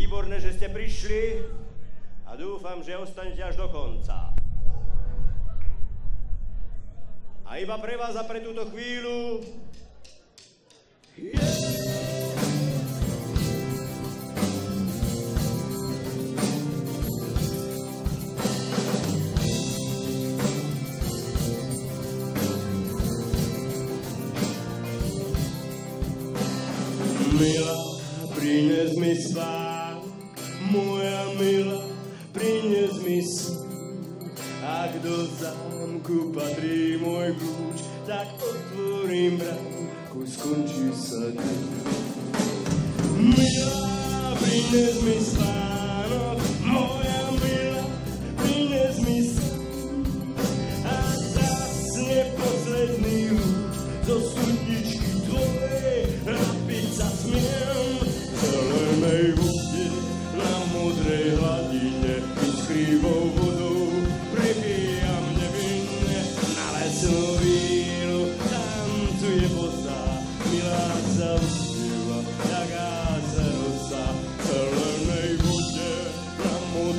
Výborné, že ste prišli a dúfam, že ostanete až do konca. A iba pre vás a pre túto chvíľu... Yeah! Milá, prines mi svá. si môj kľúč, tak otvorím bránku, skončí sa deň. Milá, pri nezmyslách,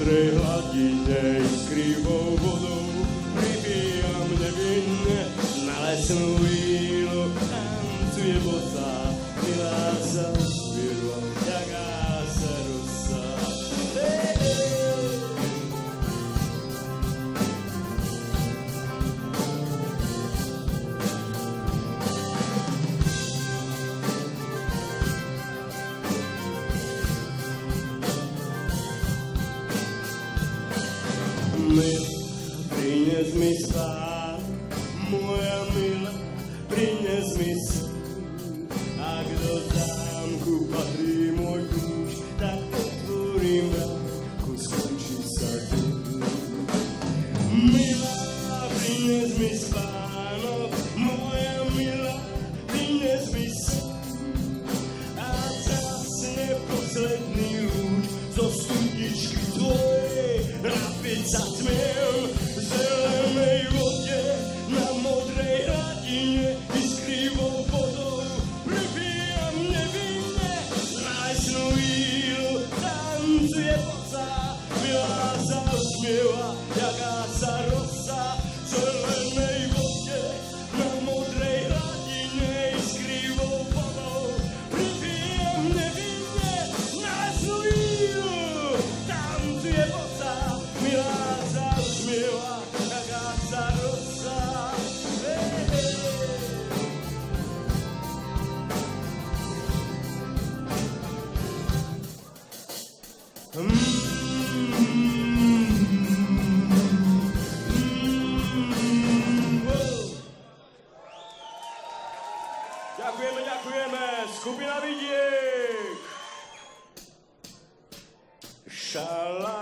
modrej hladine krivou vodou pribíjam nevinne na lesnú Shall I?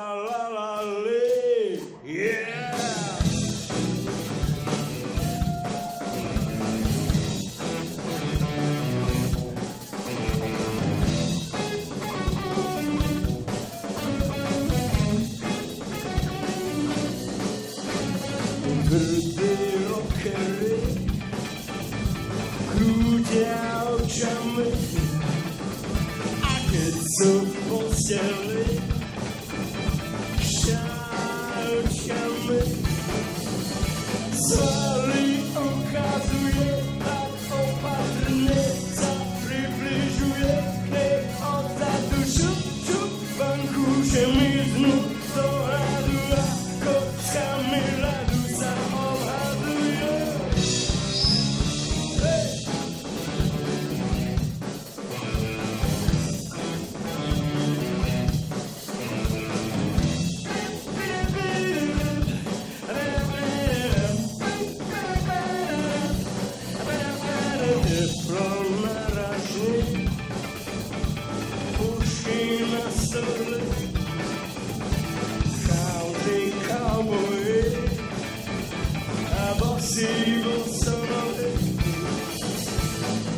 civilization.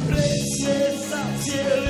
Precious, cielo.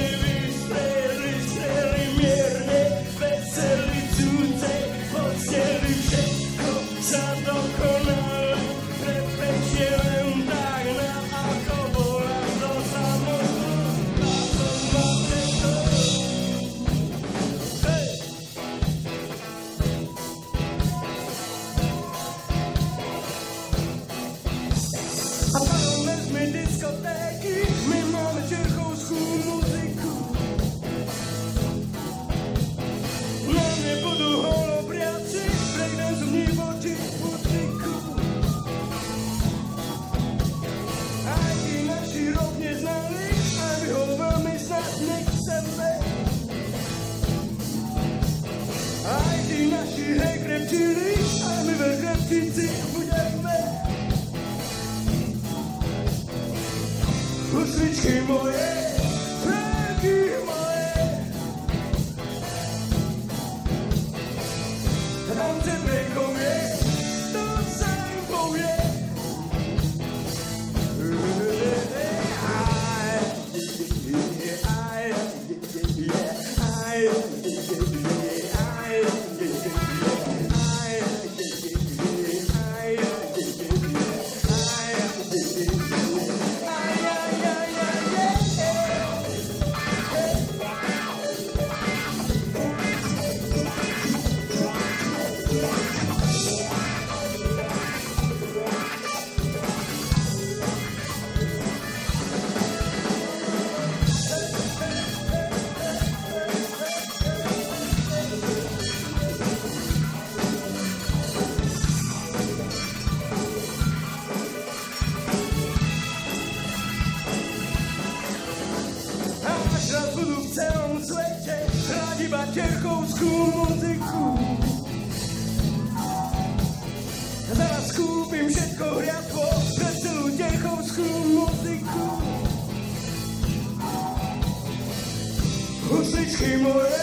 y morir.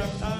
Japan.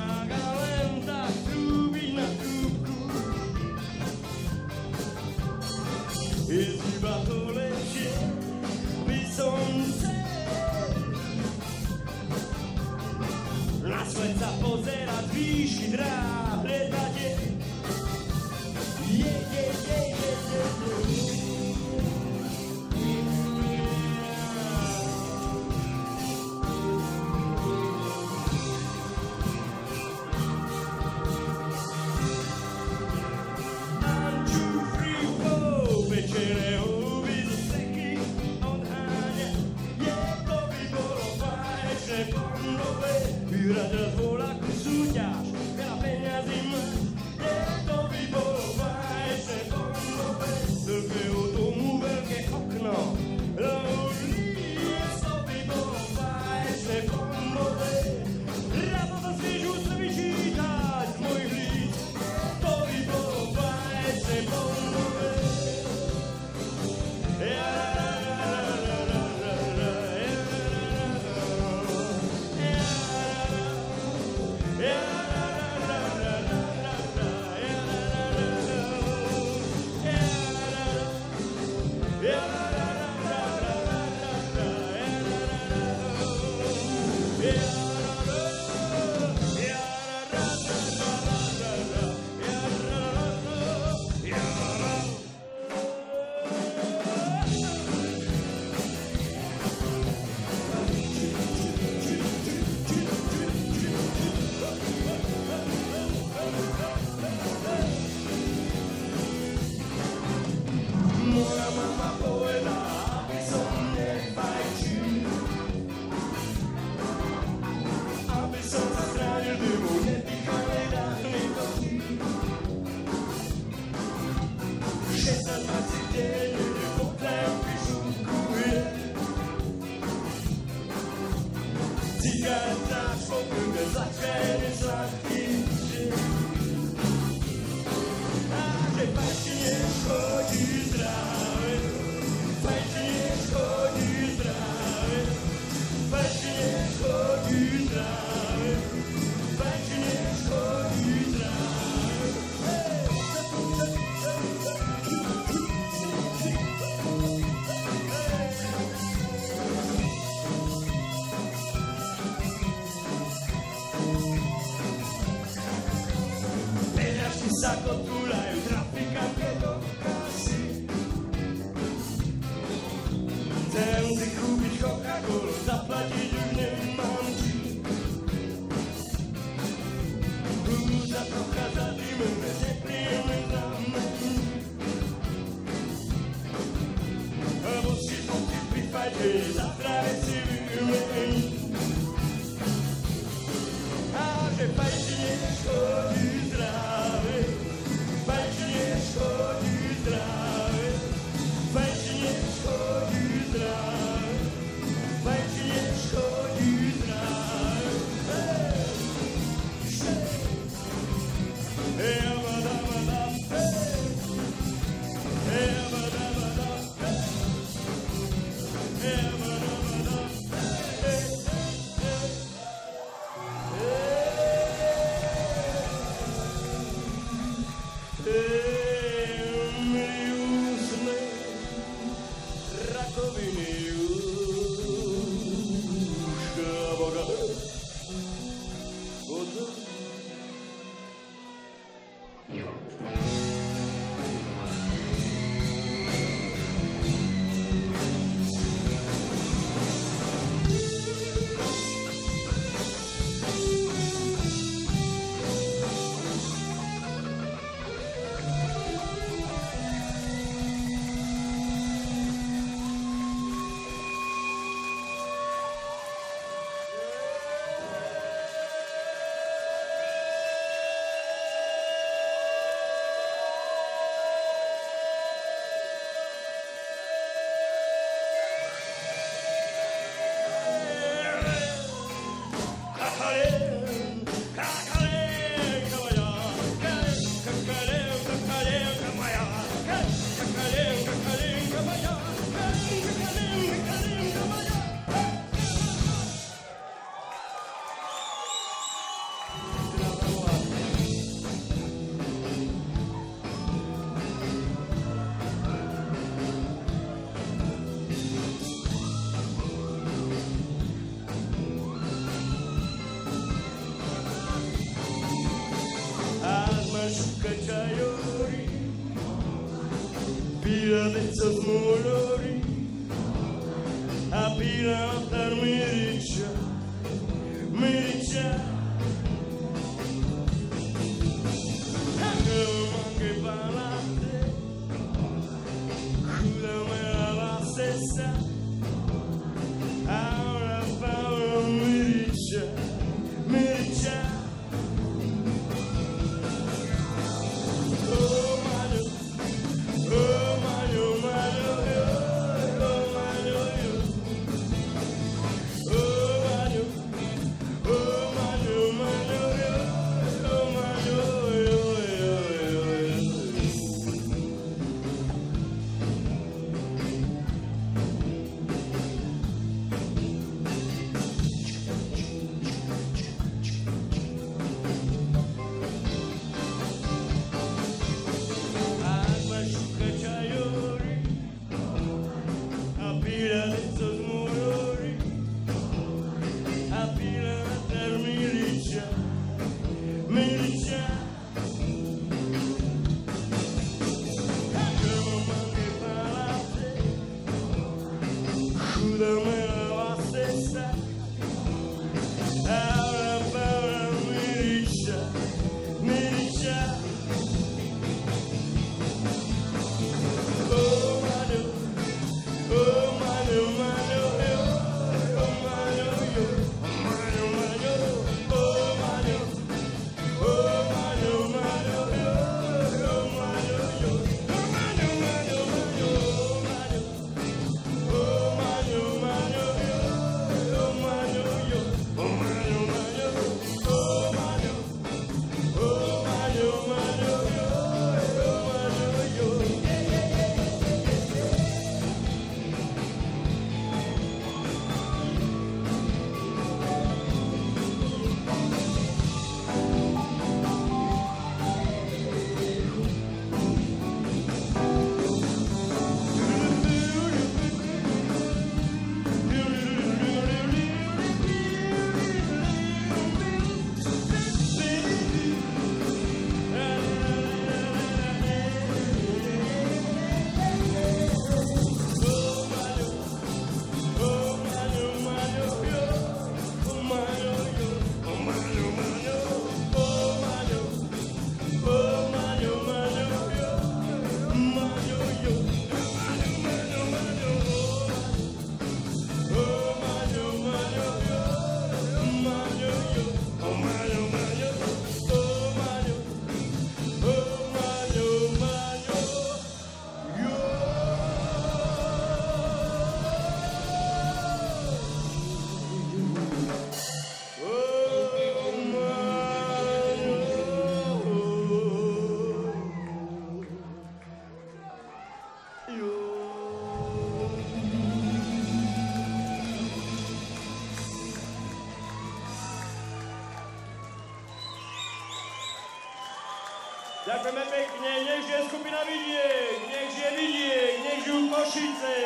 Košice!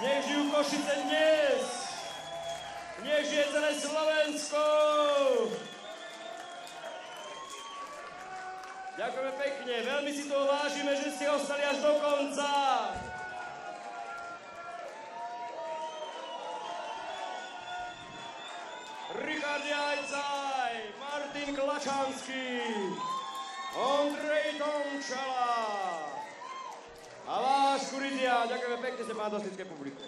Nech žijú Košice dnes! Nech žije celé Slovensko! Ďakujeme pekne, veľmi si to vážime, že ste ostali až do konca. Richard Jajcaj, Martin Klačanský, Ondrej Tomčala, Abans, Corinthians, ja que m'he fet que se que publico.